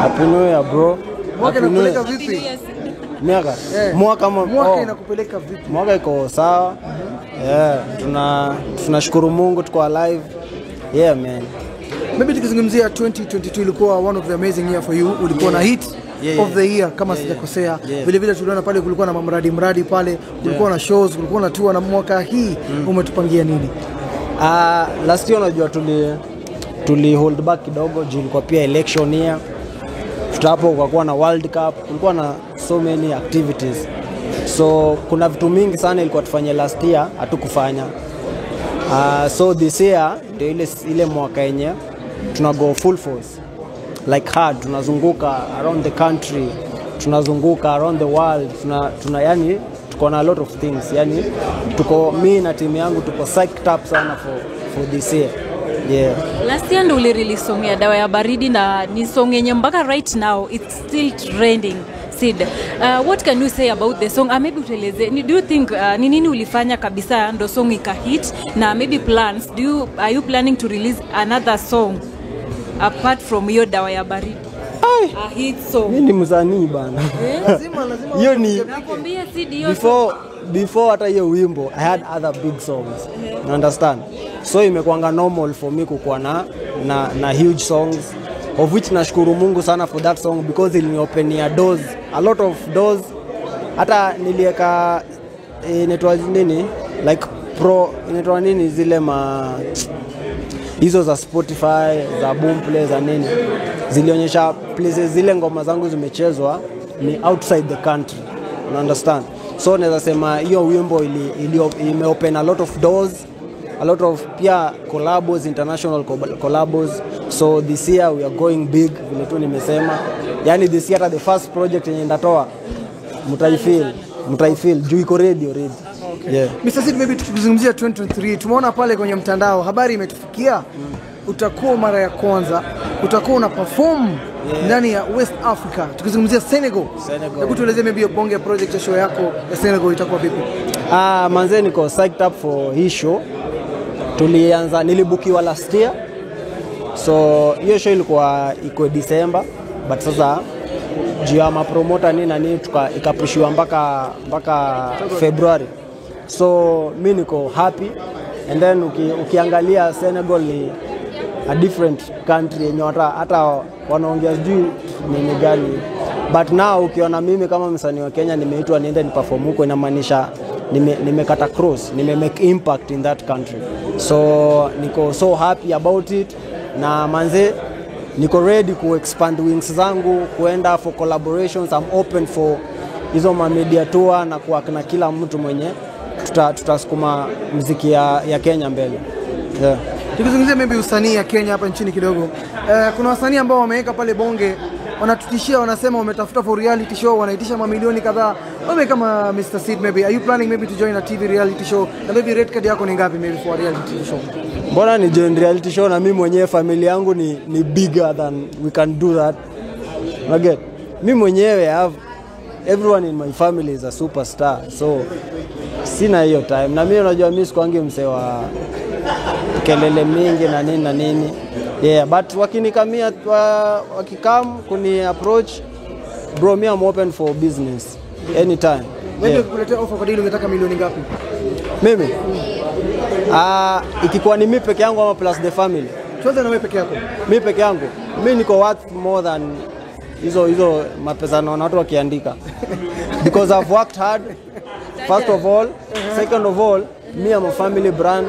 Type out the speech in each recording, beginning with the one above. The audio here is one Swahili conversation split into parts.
Happy New Year bro. Mwaka inakupeleka vipi? Miaka. Eh. Mwaka Mwaka oh, inakupeleka vipi? mwaka iko sawa. Yeah, tuna tunashukuru Mungu tuko alive. Yeah man. Maybe tukizungumzia 2022 ilikuwa one of the amazing year for you. Ulikuwa na hit Yeah, of the year kama yeah, sijakosea. Yeah. Vile vile tuliona pale kulikuwa na mradi mradi pale, kulikuwa yeah. na shows, kulikuwa na tour na mwaka hii mm. umetupangia nini? Uh, last year unajua tuli tuli hold back kidogo juu ilikuwa pia election year. Hapo kukakuwa na World Cup, kulikuwa na so many activities. So kuna vitu mingi sana ilikuwa tufanye last year hatukufanya. Uh, so this year ndio ile, ile mwaka yenye tuna go full force like hard, tunazunguka around the country, tunazunguka around the world, tuna, tuna yani tuko na a lot of things yani tuko mi na timu yangu tuko psyched up sana for, for this year yeah. Last year ndo ulirelease song ya dawa ya baridi na ni song yenye mpaka right now it's still trending. Sid, uh, what can you say about the song? Uh, maybe utueleze, do you think uh, ni nini ulifanya kabisa ndo song ikahit na maybe plans, do you, are you planning to release another song apart from hiyo dawa ya baridi? A hit Mi ni msanii bana lazima hiyo ni before before hata hiyo wimbo I had other big songs yeah. understand so imekuanga normal for me kukuwa na, na, na huge songs of which nashukuru Mungu sana for that song because iliniopenia doors a lot of doors. Hata nilieka inaitwa e, nini? Like pro inaitwa nini? Zile ma hizo za Spotify za Boomplay za nini? Zilionyesha places zile ngoma zangu zimechezwa ni outside the country. Una understand? So naweza sema hiyo wimbo ili, ili, imeopen a lot of doors a lot of pia collabos international co- collabos so this year we are going big vile tu nimesema yani this year hata the first project yenye ndatoa mtaifeel mtaifeel juu iko ready already Okay. yeah. Mr. Sid, maybe tukizungumzia 2023 tumeona pale kwenye mtandao habari imetufikia mm. utakuwa mara ya kwanza utakuwa una perform yeah. ndani ya West Africa tukizungumzia Senegal. Senegal. Hebu tuelezee maybe your bonge project ya show yako ya Senegal itakuwa vipi? Ah, manze niko psyched up for hii show. Tulianza nilibukiwa last year. So hiyo show ilikuwa iko December but sasa juu ya mapromota nini na nini tuka ikapushiwa mpaka mpaka February. So mi niko happy and then uki, ukiangalia Senegal ni a different country yenye hata, wanaongea sijui nini gani but now ukiona mimi kama msanii wa Kenya nimeitwa niende ni perform huko inamaanisha nimekata nime, cross nime make impact in that country so niko so happy about it na manze niko ready ku expand wings zangu kuenda for collaborations I'm open for hizo ma media tour na kuwork na kila mtu mwenye tutasukuma tuta- mziki ya, ya Kenya mbele yeah. Tukizungumzia maybe usanii ya Kenya hapa nchini kidogo, uh, kuna wasanii ambao wameweka pale bonge wanatutishia, wanasema wametafuta for reality show, wanaitisha mamilioni kadhaa. Wewe kama Mr. Sid, maybe are you planning maybe to join a TV reality show, na maybe rate card yako ni ngapi maybe for a reality show? mbona ni join reality show na mimi mwenyewe familia yangu ni, ni bigger than we can do that. Again, mimi mwenyewe have everyone in my family is a superstar so sina hiyo time. Na mimi unajua mimi sikwangi msee wa kelele mingi na nini na nini. Yeah but wakinikamia wa, wakikam kuni approach bro me I'm open for business anytime. Wewe ukikuletea offer kwa deal ungetaka milioni ngapi? mimi? Ah ikikuwa ni mimi peke yangu ama plus the family? Tuanze na wewe peke yako. Mimi peke yangu. Mimi niko worth more than hizo hizo mapesa naona watu wakiandika. Because I've worked hard first of all. Second of all me I'm a family brand.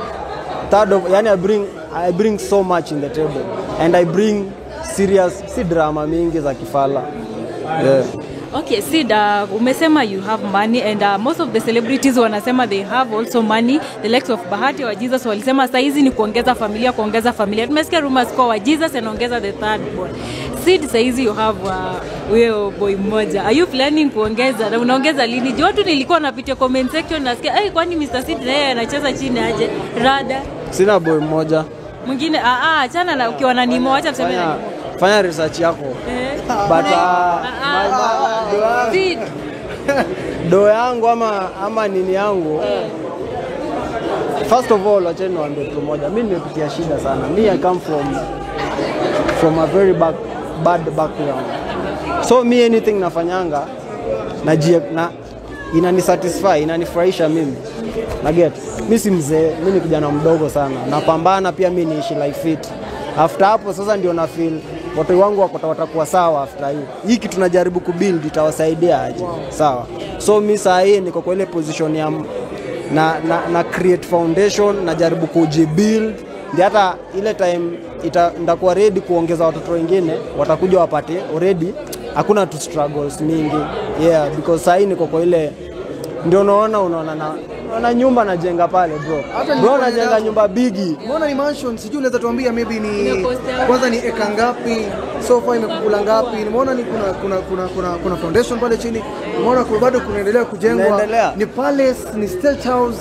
Third of yani I bring I bring so much in the table. And I bring serious si drama mingi za kifala. Yeah. Okay, Sid, uh, umesema you have money and uh, most of the celebrities wanasema they have also money. The likes of Bahati wa Jesus walisema saizi ni kuongeza familia, kuongeza familia. Tumesikia rumors kwa wa Jesus anaongeza the third born. Sid, saizi you have uh, huyo boy mmoja. Are you planning kuongeza na unaongeza lini? Juu watu nilikuwa napitia comment section nasikia, "Hey, kwani Mr. Sid naye anacheza chini aje?" Rada. sina boy mmoja Mwingine ah ah, achana na ukiwa na Nimo, acha tuseme fanya, research yako Eh. but uh, uh, uh, Sid, do yangu ama, ama nini yangu? First of all wacheni niwaambie kitu moja. Mi nimepitia shida sana. Mi i come from from a very back, bad background. So mi anything nafanyanga na, na inanisatisfy inanifurahisha mimi. Na get mi si mzee mi ni kijana mdogo sana. Napambana pia mi niishi life fit. After hapo sasa ndio na feel watu wangu wako watakuwa sawa after hii. Hiki tunajaribu najaribu kubuild itawasaidia aje sawa. So mi saa hii niko kwa ile position ya na, na, na create foundation najaribu kujibuild. Ndio hata ile time ita, ndakuwa ready kuongeza watoto wengine watakuja wapate already. Hakuna tu struggles mingi. Yeah because sahii niko kwa ile ndio unaona unaona na, na nyumba najenga pale bro bro najenga nyumba bigi Mbona ni mansion? Sijui unaweza tuambia maybe ni kwanza ni eka ngapi, sofa imekukula ngapi? Nimeona ni kuna kuna kuna kuna, kuna foundation pale chini. Nimeona kuna bado kunaendelea kujengwa. Ni palace, ni state house.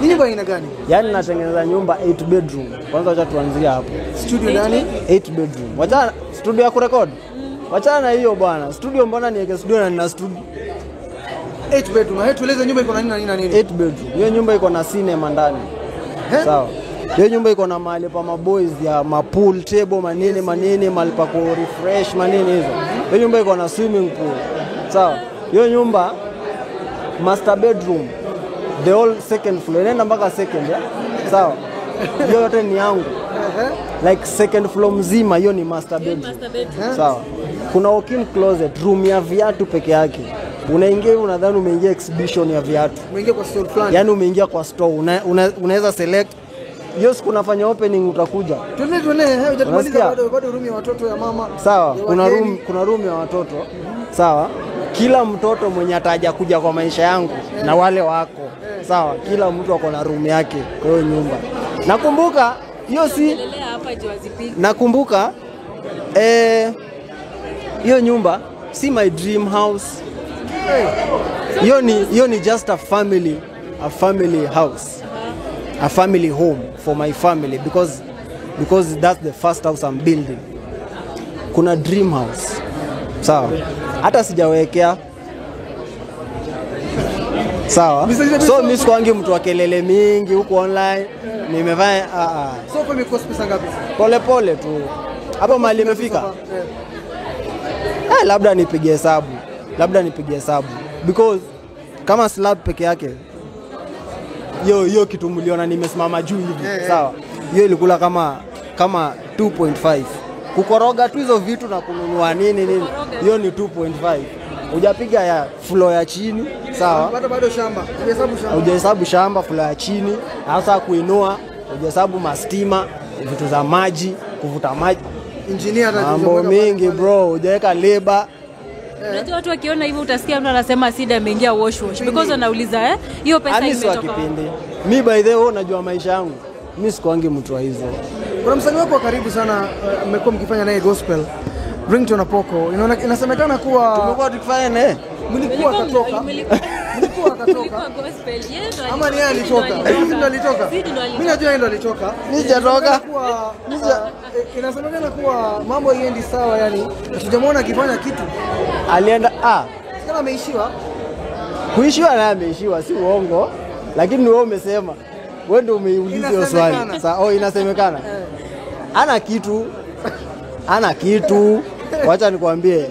Ni nyumba aina gani? yaani natengeneza nyumba 8 bedroom kwanza wacha tuanzie hapo Studio ndani? 8 bedroom wacha studio ya kurekodi. wachana na hiyo bwana studio mbona niweke studio na nina studio 8 bedroom. Na hebu tueleze nyumba iko na nini na nini na nini? 8 bedroom. Hiyo nyumba iko na cinema ndani. Eh? sawa. Hiyo nyumba iko na mahali pa maboys ya mapool table manini manini mahali pa ku refresh manini hizo. Hiyo nyumba iko na swimming pool. Sawa. Hiyo nyumba master bedroom the whole second floor. Inaenda mpaka second ya? sawa. Hiyo yote ni yangu. Like second floor mzima hiyo ni master bedroom. Sawa. Kuna walk-in closet room ya viatu peke yake unaingia unadhani umeingia exhibition ya viatu? Umeingia kwa store fulani. yani umeingia kwa store una, una, unaweza select. Hiyo siku unafanya opening utakuja. Tuende tuende, hujamaliza bado bado room ya watoto ya mama. sawa ya kuna room, kuna room ya watoto. Sawa kila mtoto mwenye ataja kuja kwa maisha yangu yeah. na wale wako. Yeah. sawa kila mtu ako na room yake kwa hiyo nyumba. Nakumbuka hiyo si nakumbuka eh, hiyo nyumba si my dream house hiyo ni, hiyo ni just a family, a family house. A family home for my family because, because that's the first house I'm building. Kuna dream house. Sawa. Hata sijawekea sawa. So mi sikuangi mtu wa kelele mingi huku online. Nimevaa ah, ah. Polepole tu. Hapo mali imefika? Eh, labda nipige hesabu labda nipige hesabu. Because kama slab peke yake hiyo hiyo kitu mliona nimesimama juu hivi eh. sawa? Hiyo ilikula kama kama 2.5 kukoroga tu hizo vitu na kununua nini nini hiyo ni 2.5 ujapiga ya flo ya chini sawa? Bado bado shamba. ujahesabu shamba. hujahesabu shamba flo ya chini hasa kuinua ujahesabu mastima vitu za maji kuvuta maji. Mambo mengi mingi bro. Ujaweka leba Unajua watu wakiona hivyo utasikia mtu anasema Sida ameingia wash wash because anauliza eh hiyo pesa imetoka kipindi mi by the way unajua maisha yangu mi sikuangi mtu wa hizo Kuna msanii wako wa karibu sana mmekuwa uh, mkifanya naye gospel Ringtone na Inaona- Inasemekana kuwa tumekuwa tukifanya naye mlikuwa akatoka. Mlikuwa- akatoka. mlikuwa gospel. Yeye ndo Ama ni yeye alitoka. Ndo alitoka. Mimi najua yeye ndo alitoka. nijatoka. Inasemekana kuwa, eh, Inasemekana kuwa mambo haiendi sawa yani. hatujamwona akifanya kitu. Alienda ah, Kama ameishiwa. kuishiwa naye ameishiwa si uongo lakini wewe umesema wewe ndio umeuliza hiyo swali Sasa oh, inasemekana ana kitu ana kitu wacha nikwambie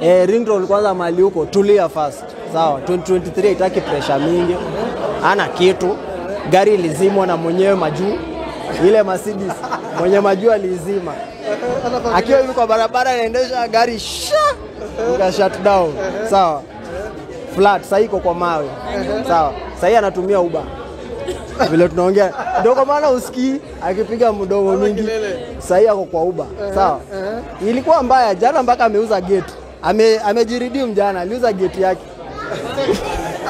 eh, ringtone kwanza mali huko tulia first. Sawa, 2023 itaki pressure mingi. Ana kitu. Gari ilizimwa na mwenyewe majuu. Ile Mercedes mwenye majuu alizima. Akiwa hivi kwa barabara anaendesha gari sha ika shut down. Sawa. Flat sasa iko kwa mawe. Sawa. Sasa hii anatumia uba Vile tunaongea ndio kwa maana usikii akipiga mdomo mingi. Sasa hii ako kwa uba Sawa. Ilikuwa mbaya jana mpaka ameuza gate. Ame, amejiridimu jana, aliuza gate yake.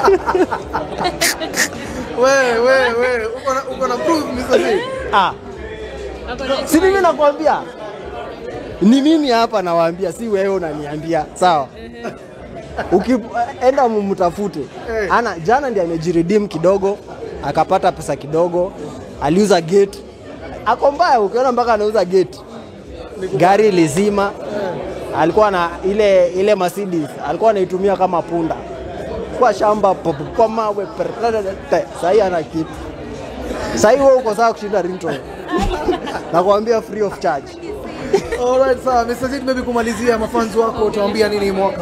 Wewe wewe wewe uko na uko na proof Mr. Z. Ah, si mimi nakwambia, ni mimi hapa nawaambia, si wewe unaniambia. Sawa, ukienda mumtafute. Ana jana ndiye amejiridim kidogo, akapata pesa kidogo, aliuza gate. Ako mbaya, ukiona mpaka anauza gate. Gari lizima, alikuwa na ile ile Mercedes alikuwa anaitumia kama punda. Kwa shamba popo, kwa mawe sahii ana kitu. Sahii wewe uko sawa kushinda Rinto nakwambia free of charge Alright, sawa. Mr. Zid, maybe kumalizia mafanzi wako utawaambia nini mwaka?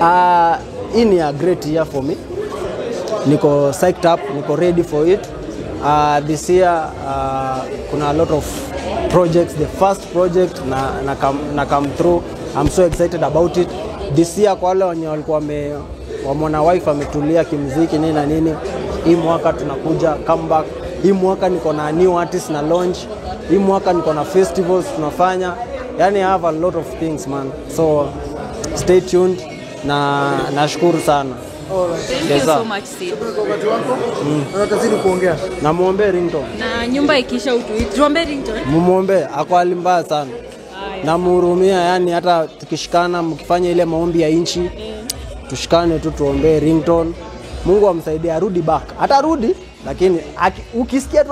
Uh, hii ni a great year for me. Niko psyched up, niko ready for it. Uh, this year uh, kuna a lot of projects. The first project na, na, come, na come through. I'm so excited about it. This year kwa wale wenye walikuwa wame wamona wife ametulia kimziki nini na nini, hii mwaka tunakuja comeback. Hii mwaka niko na new artist na launch. Hii mwaka niko na festivals tunafanya. Yani I have a lot of things man. So stay tuned na nashukuru sana Thank Yes, you so much Sid. Kuongea. namwombee ringtone Na nyumba ikisha utuite. Tuombe ringtone. mumwombee ako hali mbaya sana namhurumia yani hata tukishikana mkifanya ile maombi ya nchi tushikane tu tuombee ringtone mungu amsaidie arudi back atarudi lakini aki- ukisikia tu